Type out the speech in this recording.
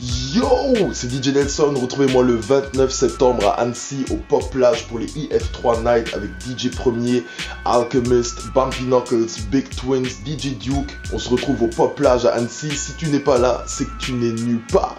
Yo, c'est DJ Nelson. Retrouvez-moi le 29 septembre à Annecy au Pop Plage pour les IF3 Night avec DJ Premier, Alchemist, Bumpy Knuckles, Big Twins, DJ Duke. On se retrouve au Pop Plage à Annecy. Si tu n'es pas là, c'est que tu n'es nulle part.